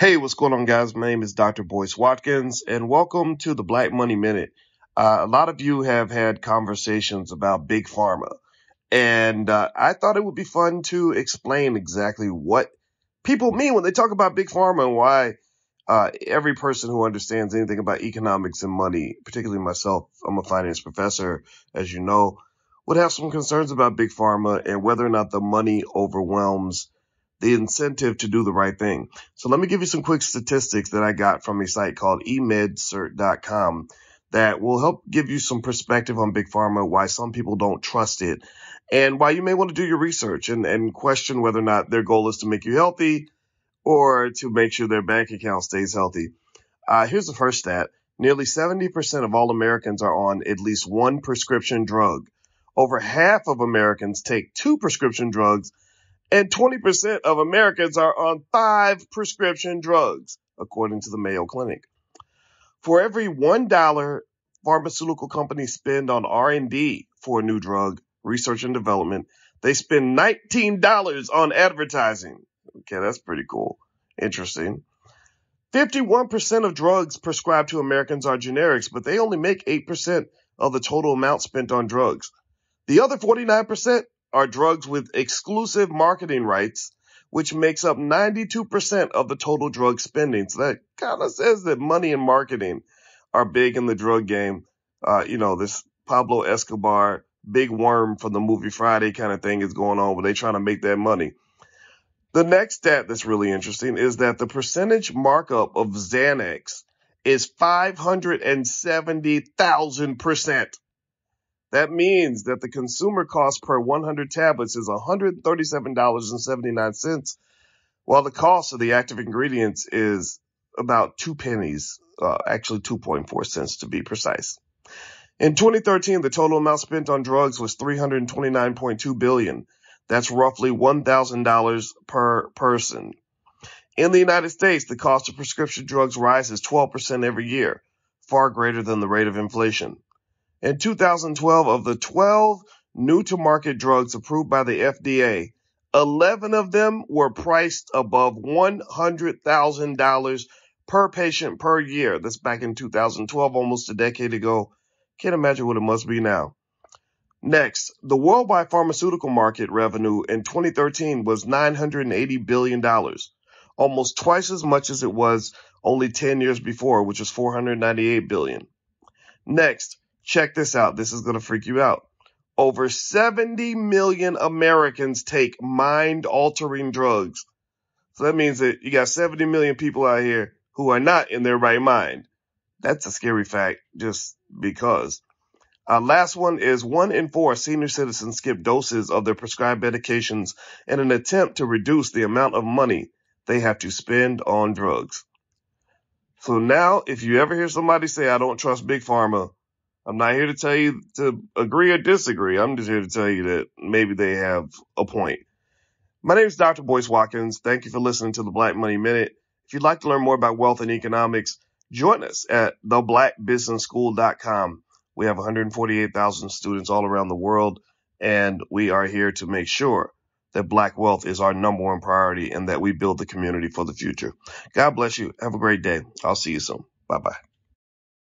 Hey, what's going on, guys? My name is Dr. Boyce Watkins, and welcome to the Black Money Minute. Uh, a lot of you have had conversations about Big Pharma, and uh, I thought it would be fun to explain exactly what people mean when they talk about Big Pharma and why uh, every person who understands anything about economics and money, particularly myself, I'm a finance professor, as you know, would have some concerns about Big Pharma and whether or not the money overwhelms the incentive to do the right thing. So let me give you some quick statistics that I got from a site called emedcert.com that will help give you some perspective on big pharma, why some people don't trust it, and why you may want to do your research and, and question whether or not their goal is to make you healthy or to make sure their bank account stays healthy. Uh, here's the first stat. Nearly 70% of all Americans are on at least one prescription drug. Over half of Americans take two prescription drugs and 20% of Americans are on five prescription drugs, according to the Mayo Clinic. For every $1 pharmaceutical companies spend on R&D for a new drug, research and development, they spend $19 on advertising. Okay, that's pretty cool. Interesting. 51% of drugs prescribed to Americans are generics, but they only make 8% of the total amount spent on drugs. The other 49% are drugs with exclusive marketing rights, which makes up 92% of the total drug spending. So that kind of says that money and marketing are big in the drug game. Uh, you know, this Pablo Escobar, big worm from the movie Friday kind of thing is going on where they're trying to make that money. The next stat that's really interesting is that the percentage markup of Xanax is 570,000%. That means that the consumer cost per 100 tablets is $137.79, while the cost of the active ingredients is about two pennies, uh, actually 2.4 cents to be precise. In 2013, the total amount spent on drugs was 329.2 billion. That's roughly $1,000 per person. In the United States, the cost of prescription drugs rises 12% every year, far greater than the rate of inflation. In 2012, of the 12 new to market drugs approved by the FDA, 11 of them were priced above $100,000 per patient per year. That's back in 2012, almost a decade ago. Can't imagine what it must be now. Next, the worldwide pharmaceutical market revenue in 2013 was $980 billion, almost twice as much as it was only 10 years before, which was 498 billion. Next, Check this out. This is going to freak you out. Over 70 million Americans take mind altering drugs. So that means that you got 70 million people out here who are not in their right mind. That's a scary fact just because. Uh, last one is one in four senior citizens skip doses of their prescribed medications in an attempt to reduce the amount of money they have to spend on drugs. So now, if you ever hear somebody say, I don't trust Big Pharma, I'm not here to tell you to agree or disagree. I'm just here to tell you that maybe they have a point. My name is Dr. Boyce Watkins. Thank you for listening to the Black Money Minute. If you'd like to learn more about wealth and economics, join us at theblackbusinessschool.com. We have 148,000 students all around the world, and we are here to make sure that black wealth is our number one priority and that we build the community for the future. God bless you. Have a great day. I'll see you soon. Bye bye.